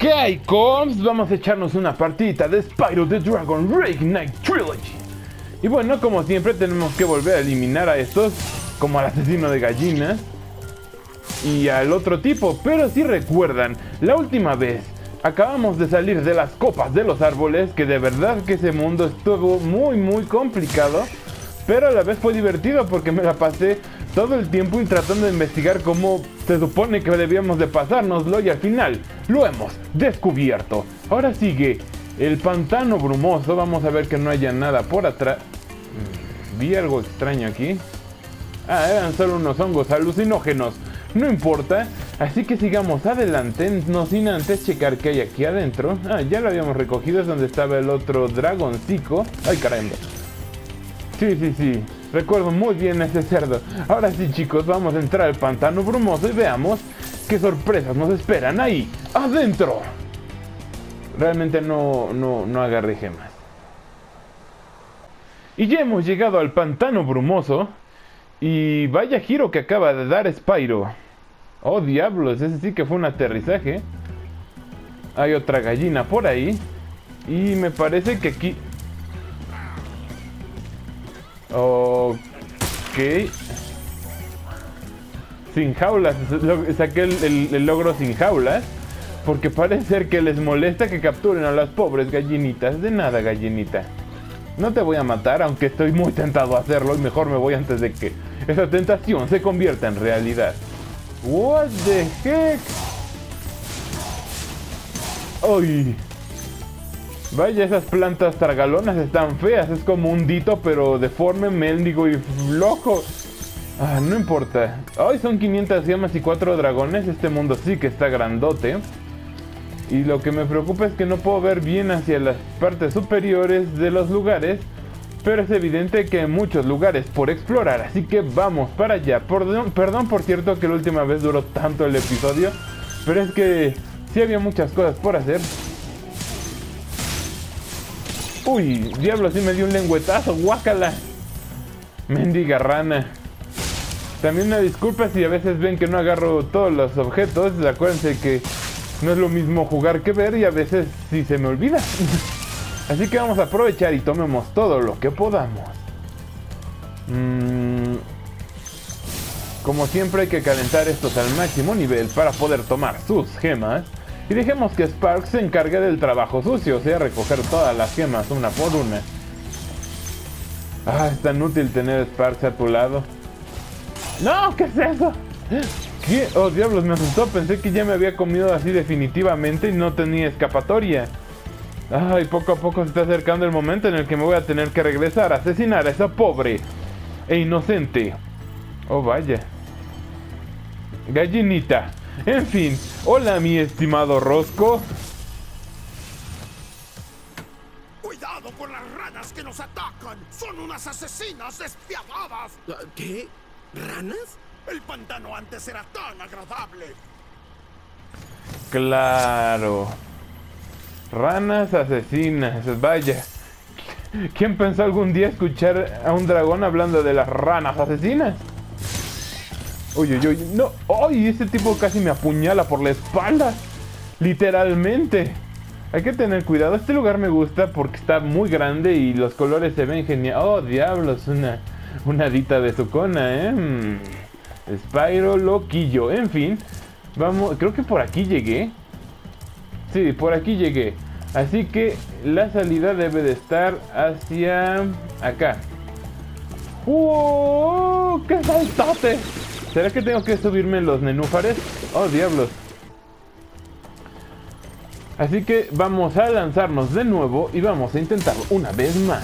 Ok, Combs, vamos a echarnos una partida de Spyro the Dragon Knight Trilogy. Y bueno, como siempre tenemos que volver a eliminar a estos, como al asesino de gallinas y al otro tipo. Pero si recuerdan, la última vez acabamos de salir de las copas de los árboles, que de verdad que ese mundo estuvo muy muy complicado. Pero a la vez fue divertido porque me la pasé todo el tiempo y tratando de investigar cómo se supone que debíamos de pasárnoslo y al final lo hemos descubierto. Ahora sigue el pantano brumoso, vamos a ver que no haya nada por atrás. Mm, vi algo extraño aquí. Ah, eran solo unos hongos alucinógenos. No importa, así que sigamos adelante, no sin antes checar qué hay aquí adentro. Ah, ya lo habíamos recogido, es donde estaba el otro dragoncico. Ay, caramba. Sí, sí, sí. Recuerdo muy bien ese cerdo. Ahora sí, chicos, vamos a entrar al pantano brumoso y veamos qué sorpresas nos esperan ahí, adentro. Realmente no, no, no agarré gemas. Y ya hemos llegado al pantano brumoso. Y vaya giro que acaba de dar Spyro. Oh, diablos, ese sí que fue un aterrizaje. Hay otra gallina por ahí. Y me parece que aquí Ok. Sin jaulas. Saqué el, logro sin jaulas. Porque parece ser que les molesta que capturen a las pobres gallinitas. De nada, gallinita. No te voy a matar, aunque estoy muy tentado a hacerlo. Y mejor me voy antes de que esa tentación se convierta en realidad. What the heck? ¡Ay! Vaya, esas plantas tragalonas están feas. Es como un dito, pero deforme, mendigo y flojo. Ah, no importa. Hoy son 500 gemas y 4 dragones. Este mundo sí que está grandote. Y lo que me preocupa es que no puedo ver bien hacia las partes superiores de los lugares. Pero es evidente que hay muchos lugares por explorar. Así que vamos para allá. Perdón, perdón por cierto que la última vez duró tanto el episodio. Pero es que sí había muchas cosas por hacer. Uy, diablo, sí me dio un lengüetazo, guácala. Mendiga rana. También una disculpa si a veces ven que no agarro todos los objetos. Acuérdense que no es lo mismo jugar que ver y a veces sí se me olvida. Así que vamos a aprovechar y tomemos todo lo que podamos. Mm. Como siempre hay que calentar estos al máximo nivel para poder tomar sus gemas. Y dejemos que Sparks se encargue del trabajo sucio, o sea, recoger todas las gemas una por una. Ah, es tan útil tener Sparks a tu lado. ¡No! ¿Qué es eso? ¿Qué? Oh, diablos, me asustó. Pensé que ya me había comido así definitivamente y no tenía escapatoria. Ay, poco a poco se está acercando el momento en el que me voy a tener que regresar a asesinar a esa pobre e inocente. Oh, vaya. Gallinita. En fin, hola mi estimado Rosco. Cuidado con las ranas que nos atacan. Son unas asesinas despiadadas. ¿Qué? ¿Ranas? El pantano antes era tan agradable. Claro. Ranas asesinas, vaya. ¿Quién pensó algún día escuchar a un dragón hablando de las ranas asesinas? Uy, uy, uy, no. ¡Ay! Ese tipo casi me apuñala por la espalda. Literalmente. Hay que tener cuidado. Este lugar me gusta porque está muy grande y los colores se ven genial. ¡Oh, diablos! Una, una dita de sucona, ¿eh? Mm. Spyro loquillo. En fin. Vamos, creo que por aquí llegué. Sí, por aquí llegué. Así que la salida debe de estar hacia acá. ¡Uh! ¡Qué saltote! ¿Será que tengo que subirme los nenúfares? Oh, diablos. Así que vamos a lanzarnos de nuevo y vamos a intentarlo una vez más.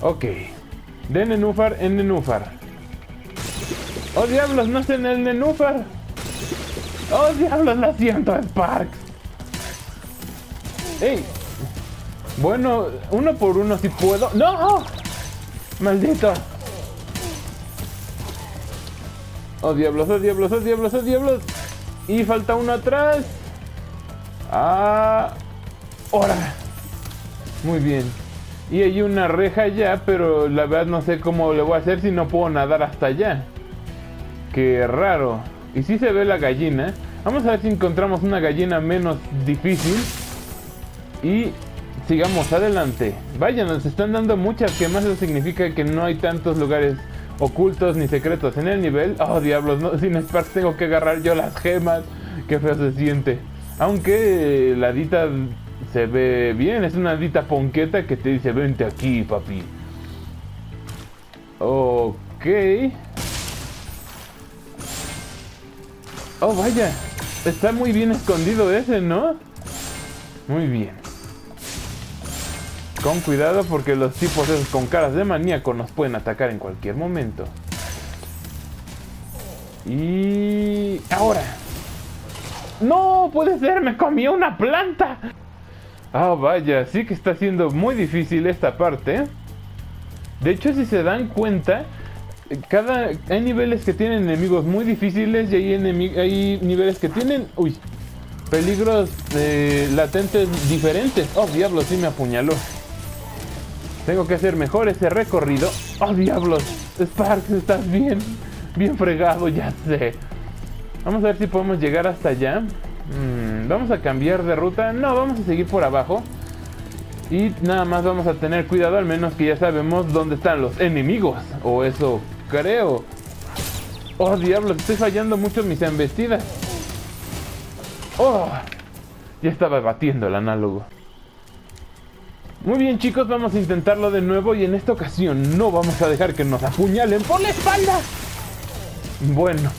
Ok. De nenúfar en nenúfar. Oh, diablos, no es en el nenúfar. Oh, diablos, lo siento, Sparks. ¡Ey! Bueno, uno por uno si puedo. ¡No! ¡Maldito! Oh diablos, oh diablos, oh diablos, oh diablos. Y falta uno atrás. Ah. Ahora. Muy bien. Y hay una reja ya, pero la verdad no sé cómo le voy a hacer si no puedo nadar hasta allá. Qué raro. Y si se ve la gallina. Vamos a ver si encontramos una gallina menos difícil. Y sigamos adelante. Vaya, nos están dando muchas gemas. Eso significa que no hay tantos lugares ocultos ni secretos en el nivel. Oh, diablos, no, sin Sparks tengo que agarrar yo las gemas. Qué feo se siente. Aunque la dita se ve bien, es una dita ponqueta que te dice, vente aquí, papi. Ok. Oh, vaya. Está muy bien escondido ese, ¿no? Muy bien. Con cuidado porque los tipos esos con caras de maníaco nos pueden atacar en cualquier momento. Y... Ahora. ¡No! ¡Puede ser! ¡Me comí una planta! Ah, vaya, sí que está siendo muy difícil esta parte. De hecho, si se dan cuenta, cada hay niveles que tienen enemigos muy difíciles y hay, hay niveles que tienen, uy, peligros eh, latentes diferentes. Oh, diablos, sí me apuñaló. Tengo que hacer mejor ese recorrido. Oh, diablos, Sparks, estás bien, bien fregado, ya sé. Vamos a ver si podemos llegar hasta allá. Mm, vamos a cambiar de ruta. No, vamos a seguir por abajo. Y nada más vamos a tener cuidado, al menos que ya sabemos dónde están los enemigos. O eso creo. Oh, diablo, estoy fallando mucho mis embestidas. Oh, ya estaba batiendo el análogo. Muy bien chicos, vamos a intentarlo de nuevo y en esta ocasión no vamos a dejar que nos apuñalen por la espalda. Bueno,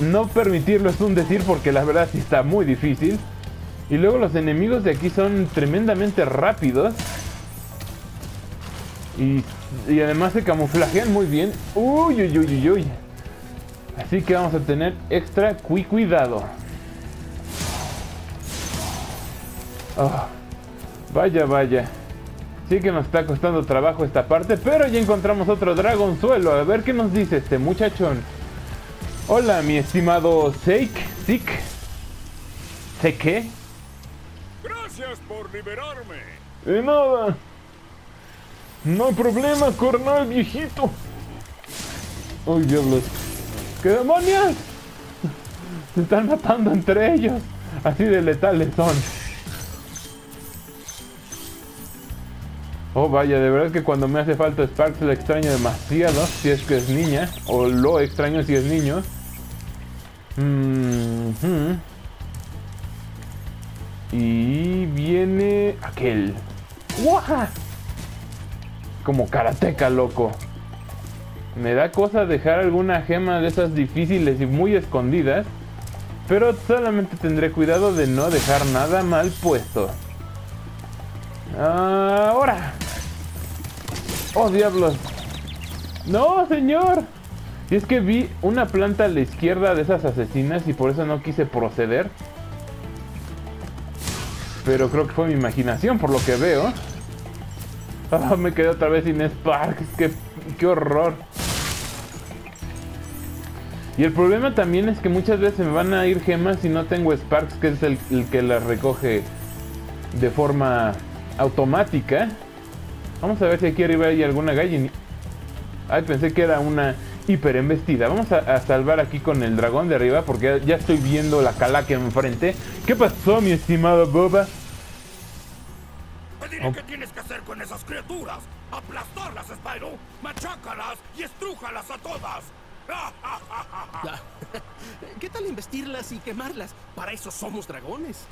no permitirlo es un decir porque la verdad sí está muy difícil. Y luego los enemigos de aquí son tremendamente rápidos. Y, además se camuflajean muy bien. Uy, uy, uy, uy, uy. Así que vamos a tener extra cuidado. Oh, vaya, vaya. Sí que nos está costando trabajo esta parte, pero ya encontramos otro dragonzuelo. A ver qué nos dice este muchachón. Hola, mi estimado Seik. Sik. ¿Sé qué? Gracias por liberarme. De nada. No hay problema, cornal viejito. ¡Ay, diablos! ¡Qué demonios! Se están matando entre ellos. Así de letales son. Oh, vaya, de verdad que cuando me hace falta Sparks lo extraño demasiado. Si es que es niña. O lo extraño si es niño. Y viene aquel. Como karateca, loco. Me da cosa dejar alguna gema de esas difíciles y muy escondidas. Pero solamente tendré cuidado de no dejar nada mal puesto. Ahora. Oh, diablos. No, señor. Y es que vi una planta a la izquierda de esas asesinas y por eso no quise proceder. Pero creo que fue mi imaginación por lo que veo. Ah, me quedé otra vez sin Sparks. Qué, qué horror. Y el problema también es que muchas veces me van a ir gemas y no tengo Sparks, que es el, que las recoge de forma automática. Vamos a ver si aquí arriba hay alguna gallina. Ay, pensé que era una hiper embestida. Vamos a, salvar aquí con el dragón de arriba porque ya estoy viendo la calaca enfrente. ¿Qué pasó, mi estimado Boba? Te qué tienes que hacer con esas criaturas. Aplastarlas, Spyro. Machácalas y estrújalas a todas. ¿Qué tal investirlas y quemarlas? Para eso somos dragones.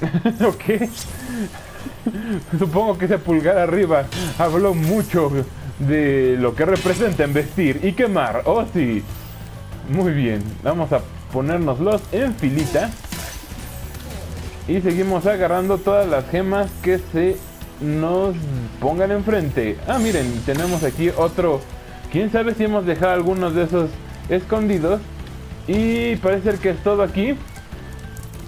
ok. Supongo que ese pulgar arriba habló mucho de lo que representa vestir y quemar. Oh, sí. Muy bien. Vamos a ponérnoslos en filita. Y seguimos agarrando todas las gemas que se nos pongan enfrente. Ah, miren, tenemos aquí otro. Quién sabe si hemos dejado algunos de esos escondidos. Y parece que es todo aquí.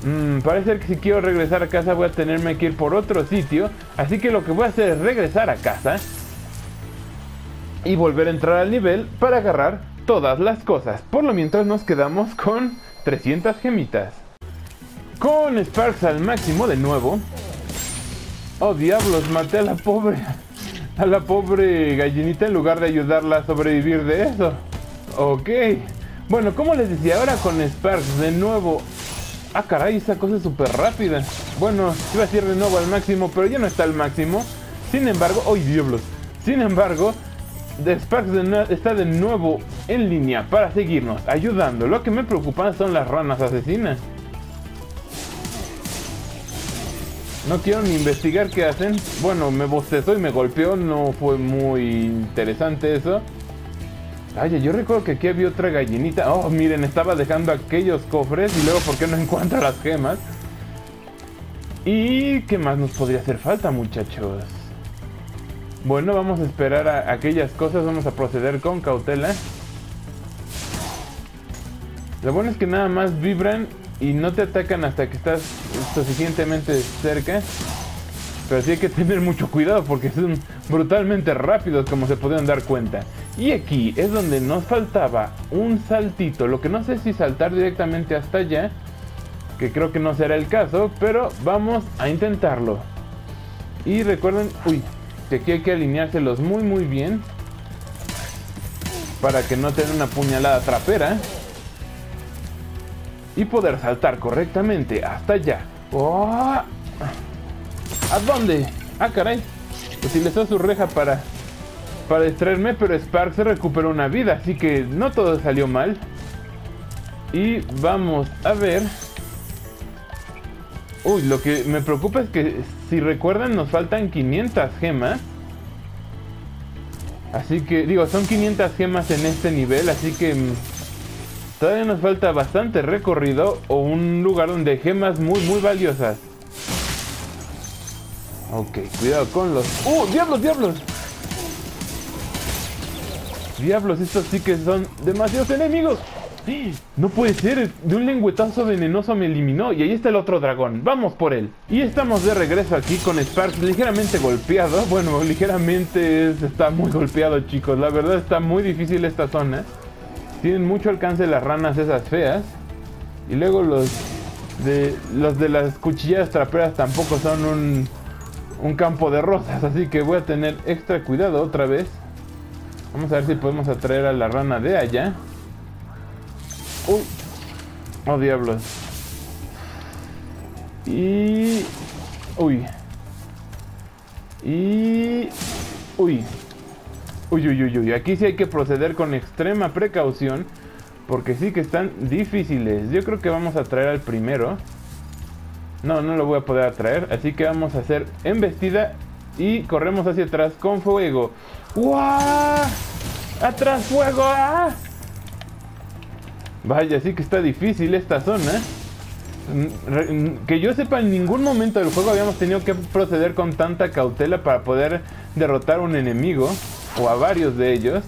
Mm, parece que si quiero regresar a casa voy a tenerme que ir por otro sitio. Así que lo que voy a hacer es regresar a casa y volver a entrar al nivel para agarrar todas las cosas. Por lo mientras nos quedamos con 300 gemitas. Con Sparks al máximo de nuevo. Oh diablos, maté a la pobre. A la pobre gallinita en lugar de ayudarla a sobrevivir de eso. Ok. Bueno, como les decía, ahora con Sparks de nuevo... Ah, caray, esa cosa es súper rápida. Bueno, iba a decir de nuevo al máximo, pero ya no está al máximo. Sin embargo... ¡Ay, diablos! Sin embargo, The Sparks está de nuevo en línea para seguirnos, ayudando. Lo que me preocupa son las ranas asesinas. No quiero ni investigar qué hacen. Bueno, me bostezó y me golpeó. No fue muy interesante eso. Oye, yo recuerdo que aquí había otra gallinita. Oh, miren, estaba dejando aquellos cofres y luego, ¿por qué no encuentra las gemas? ¿Y qué más nos podría hacer falta, muchachos? Bueno, vamos a esperar a aquellas cosas. Vamos a proceder con cautela. Lo bueno es que nada más vibran y no te atacan hasta que estás suficientemente cerca. Pero sí hay que tener mucho cuidado porque son brutalmente rápidos como se pudieron dar cuenta. Y aquí es donde nos faltaba un saltito. Lo que no sé si saltar directamente hasta allá. Que creo que no será el caso. Pero vamos a intentarlo. Y recuerden... Uy, que aquí hay que alineárselos muy muy bien. Para que no tengan una puñalada trapera y poder saltar correctamente hasta allá. Oh. ¿A dónde? Ah, caray. Utilizó su reja para, para distraerme, pero Spark se recuperó una vida, así que no todo salió mal. Y vamos a ver. Uy, lo que me preocupa es que, si recuerdan, nos faltan 500 gemas. Así que, digo, son 500 gemas en este nivel, así que mm, Todavía nos falta bastante recorrido o un lugar donde gemas muy muy valiosas. Ok, cuidado con los... ¡Uh! ¡Diablos, diablos! Diablos, estos sí que son demasiados enemigos. No puede ser, de un lengüetazo venenoso me eliminó y ahí está el otro dragón. Vamos por él. Y estamos de regreso aquí con Sparks ligeramente golpeado. Bueno, ligeramente está muy golpeado chicos. La verdad está muy difícil esta zona. Tienen mucho alcance las ranas esas feas. Y luego los de los de las cuchilladas traperas tampoco son un, un campo de rosas. Así que voy a tener extra cuidado otra vez. Vamos a ver si podemos atraer a la rana de allá. Uy. Oh, diablos. Y... Uy. Y... Uy. Uy, uy, uy, uy. Aquí sí hay que proceder con extrema precaución. Porque sí que están difíciles. Yo creo que vamos a traer al primero. No, no lo voy a poder atraer. Así que vamos a hacer embestida. Y corremos hacia atrás con fuego. ¡Guau! ¡Atrás fuego! ¡Ah! Vaya, sí que está difícil esta zona. Que yo sepa, en ningún momento del juego habíamos tenido que proceder con tanta cautela para poder derrotar a un enemigo o a varios de ellos.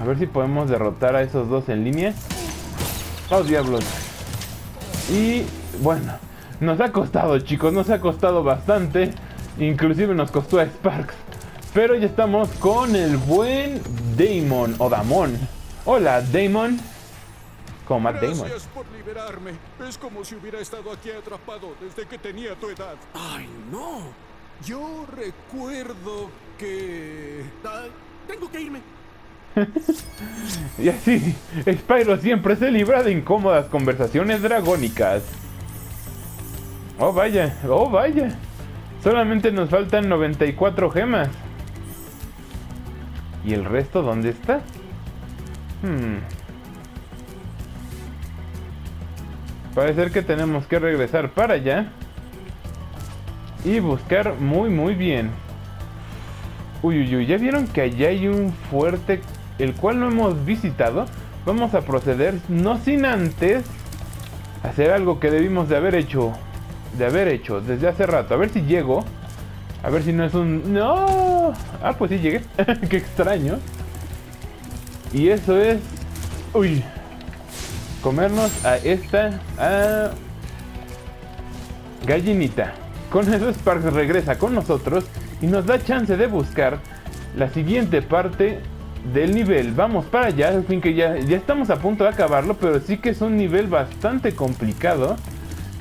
A ver si podemos derrotar a esos dos en línea. ¡Oh, diablos! Y bueno, nos ha costado chicos, nos ha costado bastante. Inclusive nos costó a Sparks. Pero ya estamos con el buen Damon o Damon. Hola, Damon. Como Matt Damon. Gracias por liberarme. Es como si hubiera estado aquí atrapado desde que tenía tu edad. ¡Ay, no! Yo recuerdo que... Ah, tengo que irme. Y así, Spyro siempre se libra de incómodas conversaciones dragónicas. Oh vaya, oh vaya. Solamente nos faltan 94 gemas. ¿Y el resto dónde está? Hmm. Parece que tenemos que regresar para allá. Y buscar muy muy bien. Uy, uy, uy, ¿ya vieron que allá hay un fuerte el cual no hemos visitado? Vamos a proceder, no sin antes hacer algo que debimos de haber hecho, de haber hecho desde hace rato. A ver si llego. A ver si no es un... ¡No! Ah, pues sí llegué. Qué extraño. Y eso es... Uy. Comernos a esta... Gallinita. Con eso Sparks regresa con nosotros y nos da chance de buscar la siguiente parte del nivel. Vamos para allá, en fin que ya, ya estamos a punto de acabarlo, pero sí que es un nivel bastante complicado.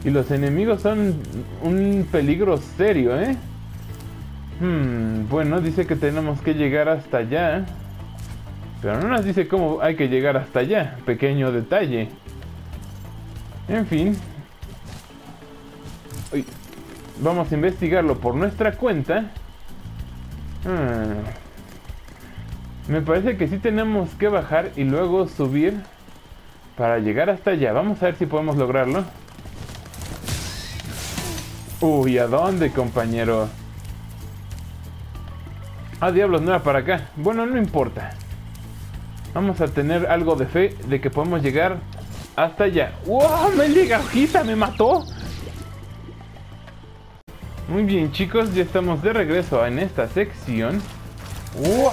Y los enemigos son un peligro serio, ¿eh? Hmm, bueno, dice que tenemos que llegar hasta allá. Pero no nos dice cómo hay que llegar hasta allá. Pequeño detalle. En fin. Vamos a investigarlo por nuestra cuenta. Ah. Me parece que sí tenemos que bajar y luego subir para llegar hasta allá. Vamos a ver si podemos lograrlo. Uy, ¿a dónde, compañero? Ah, diablos, no era para acá. Bueno, no importa. Vamos a tener algo de fe de que podemos llegar hasta allá. ¡Wow! ¡Me hojita! ¡Me mató! Muy bien, chicos, ya estamos de regreso en esta sección. ¡Wow!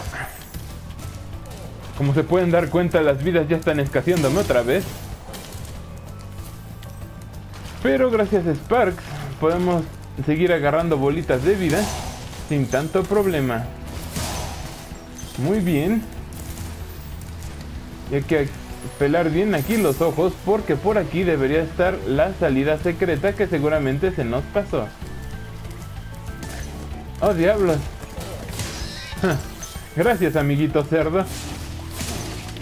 Como se pueden dar cuenta, las vidas ya están escaseándome otra vez. Pero gracias a Sparks podemos seguir agarrando bolitas de vida sin tanto problema. Muy bien. Y hay que pelar bien aquí los ojos porque por aquí debería estar la salida secreta que seguramente se nos pasó. ¡Oh, diablos! Gracias, amiguito cerdo.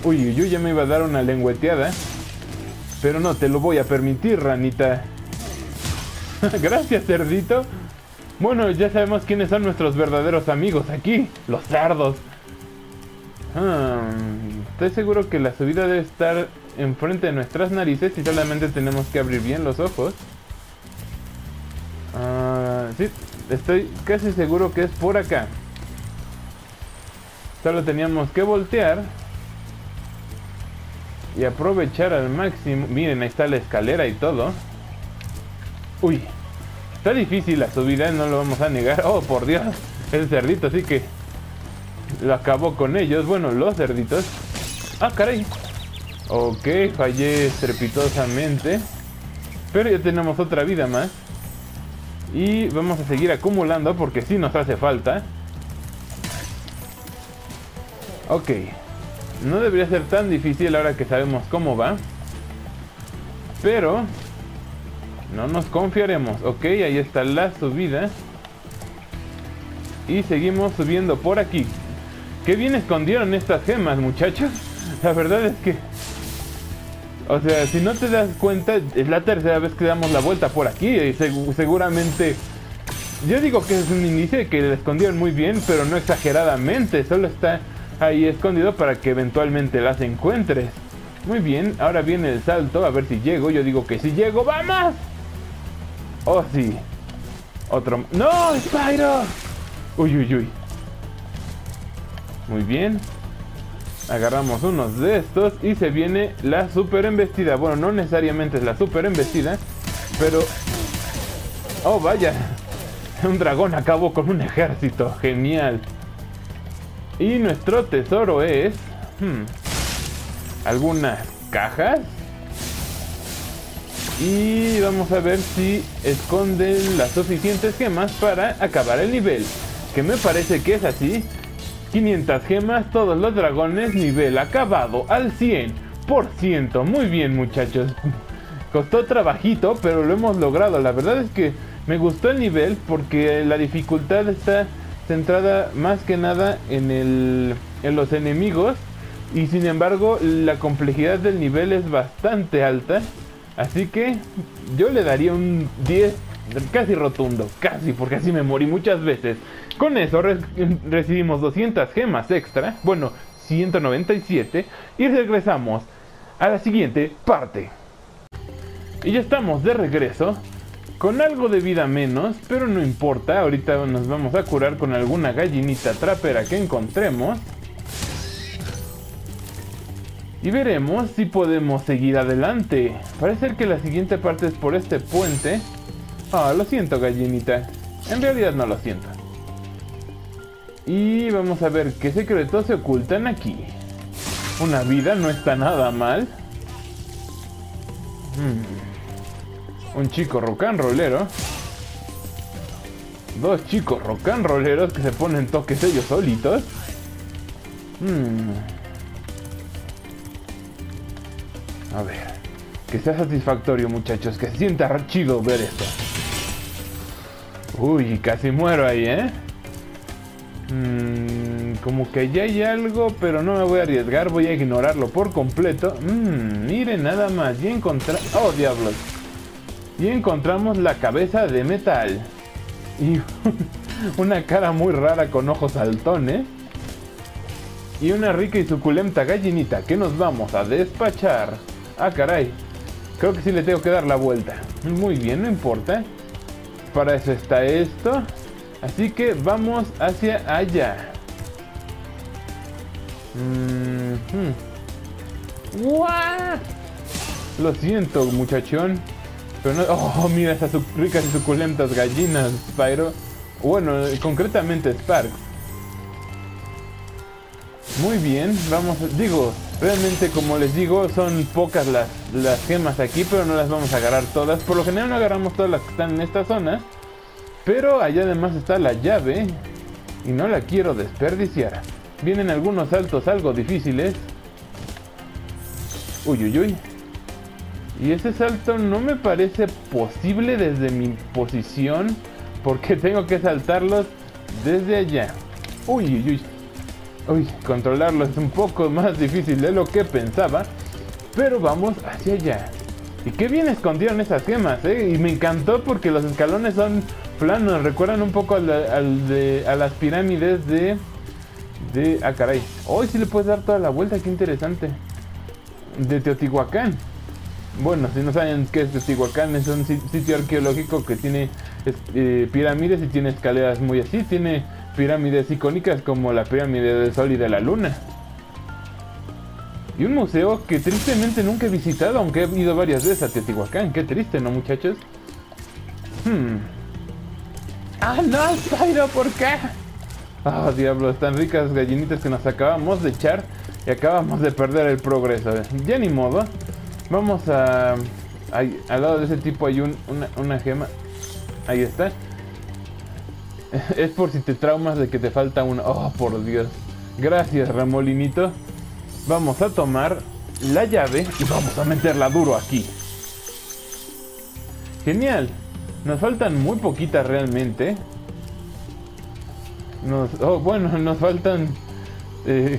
Uy, yo ya me iba a dar una lengüeteada. Pero no te lo voy a permitir, ranita. Gracias, cerdito. Bueno, ya sabemos quiénes son nuestros verdaderos amigos aquí, los cerdos. Estoy seguro que la subida debe estar enfrente de nuestras narices y solamente tenemos que abrir bien los ojos. Ah, sí, estoy casi seguro que es por acá. Solo teníamos que voltear y aprovechar al máximo. Miren, ahí está la escalera y todo. Uy, está difícil la subida, no lo vamos a negar. Oh, por Dios, el cerdito así que lo acabó con ellos. Bueno, los cerditos. Ah, caray. Ok, fallé estrepitosamente. Pero ya tenemos otra vida más. Y vamos a seguir acumulando porque sí nos hace falta. Ok. No debería ser tan difícil ahora que sabemos cómo va. Pero... No nos confiaremos. Ok, ahí está la subida. Y seguimos subiendo por aquí. Qué bien escondieron estas gemas, muchachos. La verdad es que... O sea, si no te das cuenta, es la tercera vez que damos la vuelta por aquí. Y seguramente... Yo digo que es un inicio de que la escondieron muy bien, pero no exageradamente. Solo está ahí escondido para que eventualmente las encuentres. Muy bien, ahora viene el salto, a ver si llego. Yo digo que si llego, ¡vamos! Oh, sí. Otro... ¡No, Spyro! Uy, uy, uy. Muy bien. Agarramos unos de estos y se viene la super embestida. Bueno, no necesariamente es la super embestida, pero... Oh, vaya. Un dragón acabó con un ejército. Genial. Y nuestro tesoro es... Hmm, algunas cajas. Y vamos a ver si esconden las suficientes gemas para acabar el nivel. Que me parece que es así. 500 gemas, todos los dragones, nivel acabado al 100%. Muy bien muchachos. Costó trabajito, pero lo hemos logrado. La verdad es que me gustó el nivel porque la dificultad está centrada más que nada en, el, en los enemigos. Y sin embargo, la complejidad del nivel es bastante alta. Así que yo le daría un 10 casi rotundo, casi, porque así me morí muchas veces. Con eso recibimos 200 gemas extra, bueno, 197, y regresamos a la siguiente parte. Y ya estamos de regreso, con algo de vida menos, pero no importa, ahorita nos vamos a curar con alguna gallinita trapera que encontremos. Y veremos si podemos seguir adelante. Parece que la siguiente parte es por este puente. Ah, lo siento gallinita. En realidad no lo siento. Y vamos a ver qué secretos se ocultan aquí. Una vida no está nada mal. Hmm. Un chico rollero. Dos chicos rolleros que se ponen toques ellos solitos. Hmm. A ver. Que sea satisfactorio muchachos. Que se sienta chido ver esto. Uy, casi muero ahí, ¿eh? Mm, como que ya hay algo, pero no me voy a arriesgar, voy a ignorarlo por completo. Mmm, miren nada más, y encontramos... ¡Oh, diablos! Y encontramos la cabeza de metal. Y una cara muy rara con ojos saltones. Y una rica y suculenta gallinita que nos vamos a despachar. Ah, caray. Creo que sí le tengo que dar la vuelta. Muy bien, no importa. Para eso está esto. Así que vamos hacia allá. Lo siento, muchachón. Pero no... Oh, mira esas ricas y suculentas gallinas, Spyro. Bueno, concretamente Sparks. Muy bien, vamos, digo, realmente como les digo, son pocas las, las gemas aquí, pero no las vamos a agarrar todas. Por lo general no agarramos todas las que están en esta zona. Pero allá además está la llave y no la quiero desperdiciar. Vienen algunos saltos algo difíciles. Uy, uy, uy. Y ese salto no me parece posible desde mi posición porque tengo que saltarlos desde allá. Uy, uy, uy. Uy, controlarlo es un poco más difícil de lo que pensaba. Pero vamos hacia allá. Y qué bien escondieron esas gemas, ¿eh? Y me encantó porque los escalones son planos. Recuerdan un poco al, de, a las pirámides de... De... Ah, caray. Hoy sí le puedes dar toda la vuelta, qué interesante. De Teotihuacán. Bueno, si no saben qué es Teotihuacán, es un sitio arqueológico que tiene eh, pirámides y tiene escaleras muy así. Tiene pirámides icónicas como la pirámide del Sol y de la Luna. Y un museo que tristemente nunca he visitado, aunque he ido varias veces a Teotihuacán. Qué triste, ¿no, muchachos? Hmm. ¡Ah, no, Spyro! ¿Por qué? ¡Ah, oh, diablos! Tan ricas gallinitas que nos acabamos de echar y acabamos de perder el progreso. Ya ni modo. Vamos a... al lado de ese tipo hay un, una, una gema. Ahí está. Es por si te traumas de que te falta una... ¡Oh, por Dios! Gracias, Ramolinito. Vamos a tomar la llave y vamos a meterla duro aquí. Genial. Nos faltan muy poquitas realmente. Nos, oh, bueno, nos faltan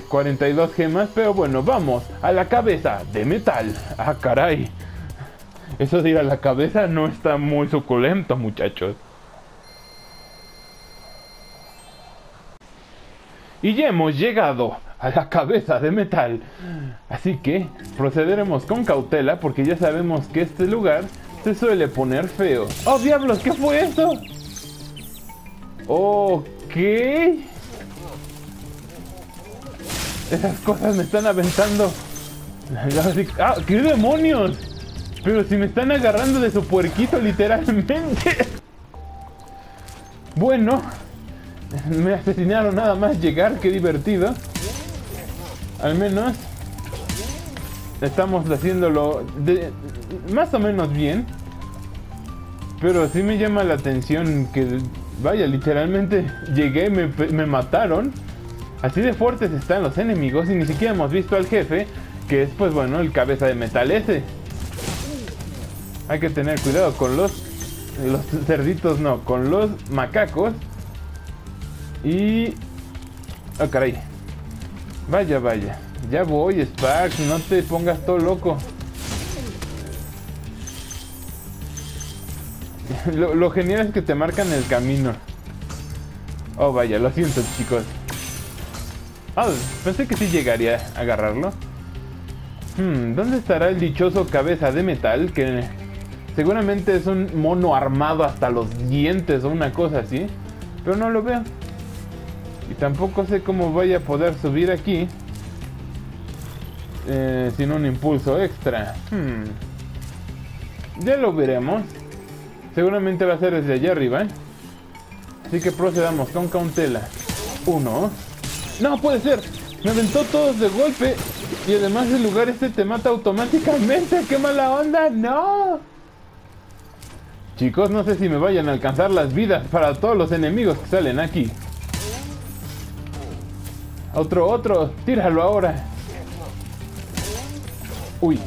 42 eh, gemas, pero bueno, vamos a la cabeza de metal. Ah, caray. Eso de ir a la cabeza no está muy suculento, muchachos. Y ya hemos llegado a la cabeza de metal. Así que procederemos con cautela porque ya sabemos que este lugar se suele poner feo. ¡Oh, diablos! ¿Qué fue eso? Ok. Esas cosas me están aventando. ¡Ah! ¡Qué demonios! Pero si me están agarrando de su puerquito literalmente. Bueno, me asesinaron nada más llegar, qué divertido. Al menos estamos haciéndolo más o menos bien. Pero sí me llama la atención que, vaya, literalmente llegué, me, me mataron. Así de fuertes están los enemigos y ni siquiera hemos visto al jefe, que es pues bueno, el cabeza de metal ese. Hay que tener cuidado con los, los cerditos, no, con los macacos. Y... Oh, caray. Vaya, vaya. Ya voy, Sparks, no te pongas todo loco. Lo, genial es que te marcan el camino. Oh, vaya, lo siento, chicos. Ah, pensé que sí llegaría a agarrarlo. Hmm, ¿dónde estará el dichoso cabeza de metal? Que seguramente es un mono armado hasta los dientes o una cosa así. Pero no lo veo. Y tampoco sé cómo voy a poder subir aquí. Eh, sin un impulso extra. Hmm. Ya lo veremos. Seguramente va a ser desde allá arriba. ¿eh? Así que procedamos con cautela. Uno. No puede ser. Me aventó todos de golpe. Y además el lugar este te mata automáticamente. ¡Qué mala onda! ¡No! Chicos, no sé si me vayan a alcanzar las vidas para todos los enemigos que salen aquí. Otro, otro. Tíralo ahora. Uy.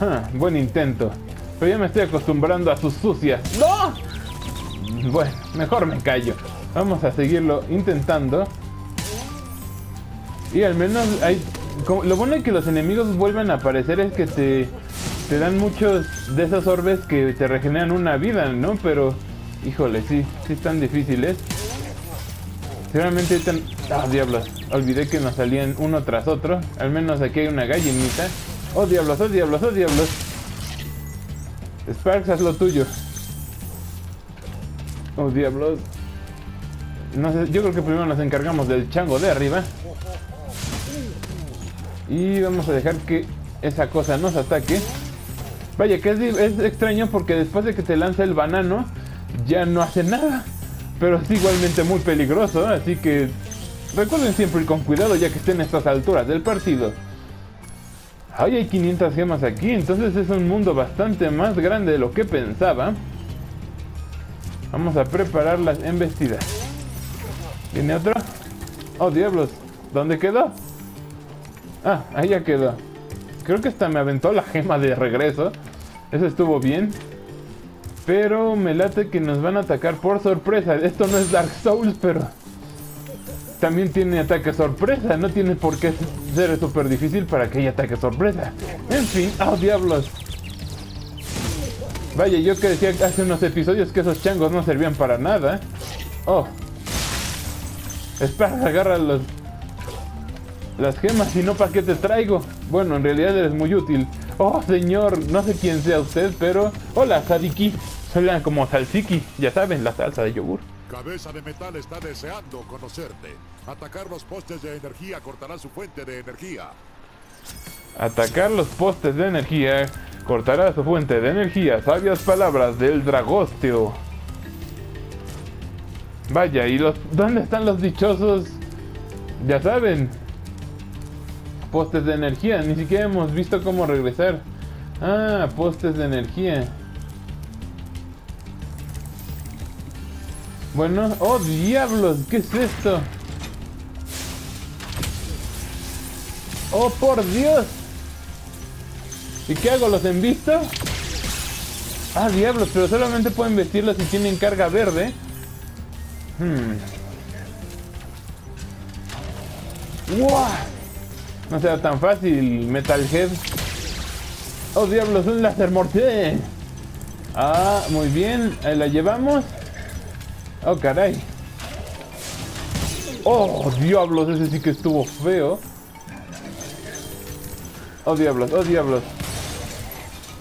Ah, buen intento. Pero ya me estoy acostumbrando a sus sucias. ¡No! Bueno, mejor me callo. Vamos a seguirlo intentando. Y al menos hay... como- lo bueno de que los enemigos vuelvan a aparecer es que te, te dan muchos de esos orbes que te regeneran una vida, ¿no? Pero, híjole, sí, sí están difíciles. Seguramente están... Ah, diablos. Olvidé que nos salían uno tras otro. Al menos aquí hay una gallinita. Oh, diablos, oh, diablos, oh, diablos. Sparks, haz lo tuyo. Oh, diablos. No sé, yo creo que primero nos encargamos del chango de arriba. Y vamos a dejar que esa cosa nos ataque. Vaya, que es, es extraño porque después de que te lanza el banano, ya no hace nada. Pero es igualmente muy peligroso, así que recuerden siempre ir con cuidado ya que estén a estas alturas del partido. Ay, hay 500 gemas aquí, entonces es un mundo bastante más grande de lo que pensaba. Vamos a preparar las embestidas. ¿Viene otro? Oh, diablos. ¿Dónde quedó? Ah, ahí ya quedó. Creo que hasta me aventó la gema de regreso. Eso estuvo bien. Pero me late que nos van a atacar por sorpresa. Esto no es Dark Souls, pero... También tiene ataque sorpresa. No tiene por qué ser súper difícil para que haya ataque sorpresa. En fin, oh diablos. Vaya, yo que decía hace unos episodios que esos changos no servían para nada. Oh. Espera, agarra los... Las gemas y no para qué te traigo. Bueno, en realidad eres muy útil. Oh, señor, no sé quién sea usted, pero... Hola, Sadiki. Suena como salsiki, ya saben, la salsa de yogur. Cabeza de Metal está deseando conocerte. Atacar los postes de energía cortará su fuente de energía. Atacar los postes de energía cortará su fuente de energía. Sabias palabras del dragósteo. Vaya, ¿y los dónde están los dichosos? Ya saben. Postes de energía, ni siquiera hemos visto cómo regresar. Ah, postes de energía. Bueno, oh diablos, ¿qué es esto? Oh por Dios. ¿Y qué hago? ¿Los envisto? Ah, diablos, pero solamente pueden vestirlos si tienen carga verde. Hmm. No será tan fácil, Metalhead. Oh, diablos, un láser mortel. Ah, muy bien, ahí la llevamos. Oh, caray. Oh, diablos, ese sí que estuvo feo. Oh, diablos, oh, diablos.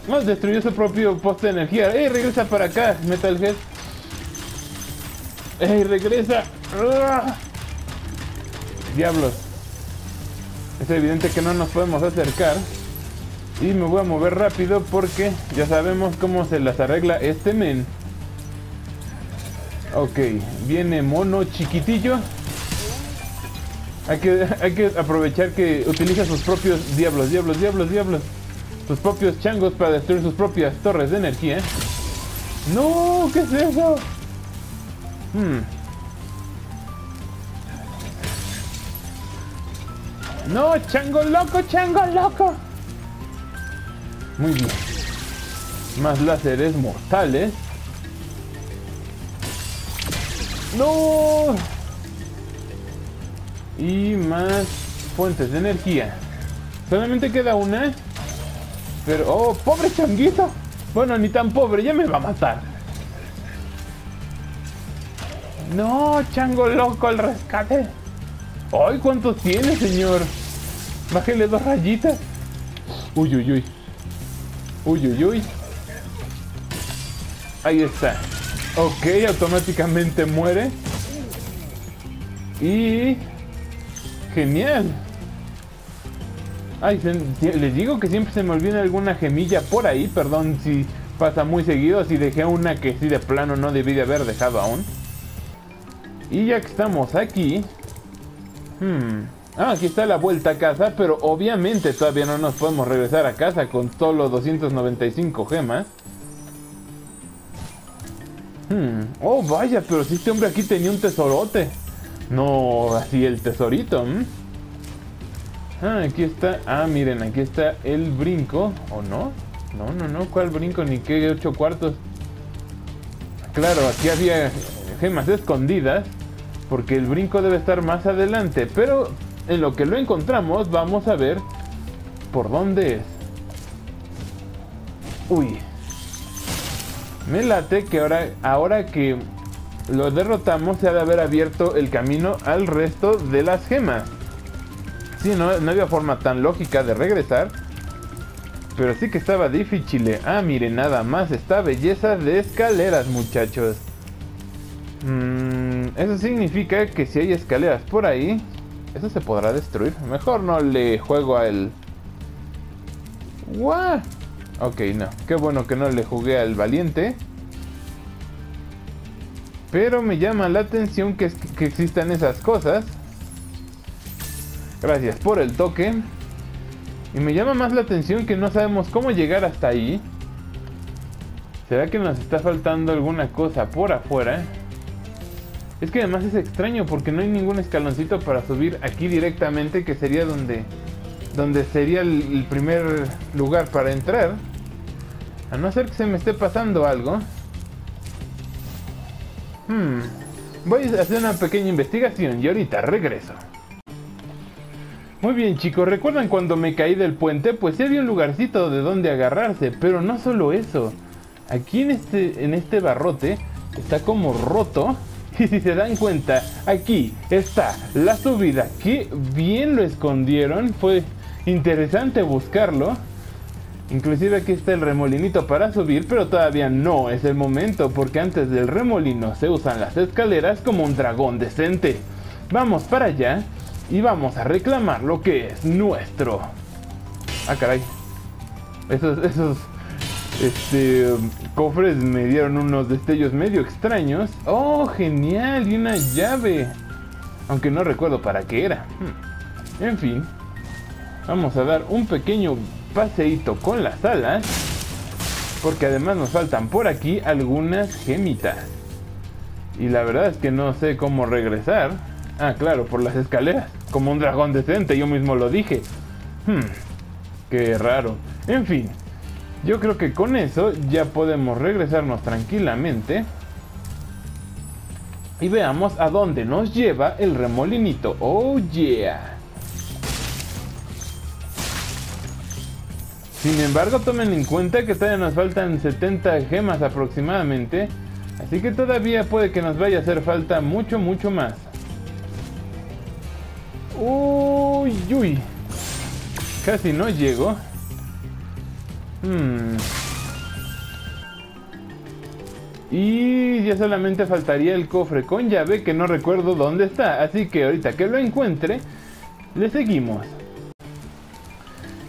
No, destruyó su propio poste de energía. ¡Ey, regresa para acá, Metalhead! ¡Ey, regresa! Diablos. Es evidente que no nos podemos acercar. Y me voy a mover rápido porque ya sabemos cómo se las arregla este men. Ok, viene mono chiquitillo. Hay que, hay que aprovechar que utiliza sus propios diablos, diablos, diablos, diablos. Sus propios changos para destruir sus propias torres de energía. ¡No! ¿Qué es eso? Hmm. ¡No! ¡Chango loco! ¡Chango loco! Muy bien. Más láseres mortales. ¡No! Y más fuentes de energía. Solamente queda una. Pero, oh, pobre changuito. Bueno, ni tan pobre, ya me va a matar. No, chango loco, el rescate. ¡Ay, cuántos tiene, señor! Bájele dos rayitas. Uy, uy, uy. Uy, uy, uy. Ahí está. Ok, automáticamente muere. Y... Genial. Ay, les digo que siempre se me olvida alguna gemilla por ahí. Perdón si pasa muy seguido. Si dejé una que sí de plano no debí de haber dejado aún. Y ya que estamos aquí... Hmm. Ah, aquí está la vuelta a casa, pero obviamente todavía no nos podemos regresar a casa con solo 295 gemas. Hmm. Oh, vaya, pero si este hombre aquí tenía un tesorote. No, así el tesorito. Ah, aquí está. Ah, miren, aquí está el brinco. ¿O no? No, no, no. ¿Cuál brinco? Ni qué ocho cuartos. Claro, aquí había gemas escondidas, porque el brinco debe estar más adelante, pero en lo que lo encontramos vamos a ver por dónde es. Uy. Me late que ahora, ahora que lo derrotamos se ha de haber abierto el camino al resto de las gemas. Sí, no, no había forma tan lógica de regresar. Pero sí que estaba difícil. Ah, miren, nada más. Esta belleza de escaleras, muchachos. Mm, eso significa que si hay escaleras por ahí, eso se podrá destruir. Mejor no le juego a el... ¿What? Ok, no. Qué bueno que no le jugué al valiente. Pero me llama la atención que, existan esas cosas. Gracias por el toque. Y me llama más la atención que no sabemos cómo llegar hasta ahí. ¿Será que nos está faltando alguna cosa por afuera? Es que además es extraño porque no hay ningún escaloncito para subir aquí directamente que sería donde donde sería el, primer lugar para entrar. A no ser que se me esté pasando algo. Hmm. Voy a hacer una pequeña investigación y ahorita regreso. Muy bien chicos, ¿recuerdan cuando me caí del puente? Pues sí había un lugarcito de donde agarrarse, pero no solo eso. Aquí en este, en este barrote está como roto. Y si se dan cuenta, aquí está la subida. Que bien lo escondieron. Fue interesante buscarlo. Inclusive aquí está el remolinito para subir, pero todavía no es el momento porque antes del remolino se usan las escaleras como un dragón decente. Vamos para allá y vamos a reclamar lo que es nuestro. Ah, caray. Esos, esos este, cofres me dieron unos destellos medio extraños. Oh, genial, y una llave. Aunque no recuerdo para qué era. Hmm. En fin, vamos a dar un pequeño paseíto con las alas. Porque además nos faltan por aquí algunas gemitas. Y la verdad es que no sé cómo regresar. Ah, claro, por las escaleras. Como un dragón decente, yo mismo lo dije. Hmm, qué raro. En fin, yo creo que con eso ya podemos regresarnos tranquilamente. Y veamos a dónde nos lleva el remolinito. Oh yeah. Sin embargo, tomen en cuenta que todavía nos faltan 70 gemas aproximadamente. Así que todavía puede que nos vaya a hacer falta mucho, mucho más. Uy, uy. Casi no llego. Hmm. Y ya solamente faltaría el cofre con llave que no recuerdo dónde está. Así que ahorita que lo encuentre, le seguimos.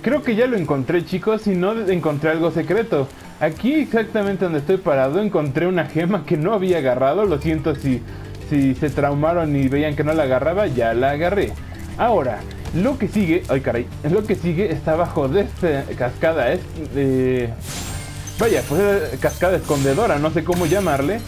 Creo que ya lo encontré chicos y no encontré algo secreto. Aquí exactamente donde estoy parado encontré una gema que no había agarrado. Lo siento si, si se traumaron y veían que no la agarraba, ya la agarré. Ahora, lo que sigue, ay caray, lo que sigue está abajo de esta cascada, es eh, vaya, pues es cascada escondedora, no sé cómo llamarle.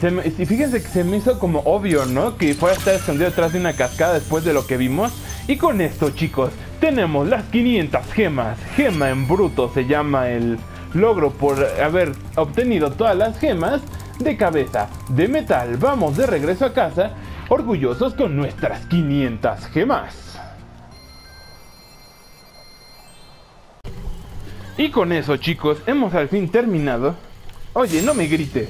Se me, y fíjense que se me hizo como obvio, ¿no? Que fuera a estar escondido detrás de una cascada después de lo que vimos. Y con esto, chicos, tenemos las 500 gemas. Gema en bruto se llama el logro por haber obtenido todas las gemas de cabeza de metal. Vamos de regreso a casa orgullosos con nuestras 500 gemas. Y con eso chicos, hemos al fin terminado. Oye, no me grite.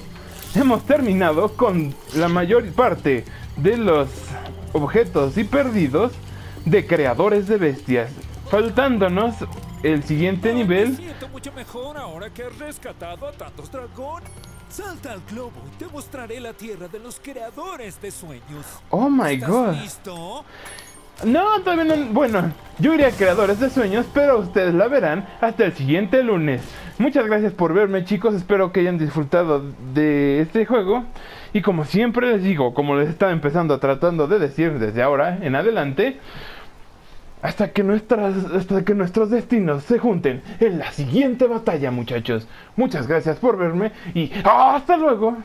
Hemos terminado con la mayor parte de los objetos y perdidos de creadores de bestias. Faltándonos el siguiente nivel. Me siento mucho mejor ahora que has rescatado a tantos dragones. Salta al globo y te mostraré la tierra de los creadores de sueños. Oh my ¿Estás god. listo? No, todavía no. Bueno, yo iré a Creadores de Sueños, pero ustedes la verán hasta el siguiente lunes. Muchas gracias por verme, chicos. Espero que hayan disfrutado de este juego. Y como siempre les digo, como les estaba empezando tratando de decir desde ahora en adelante, hasta que, nuestras, hasta que nuestros destinos se junten en la siguiente batalla, muchachos. Muchas gracias por verme y hasta luego.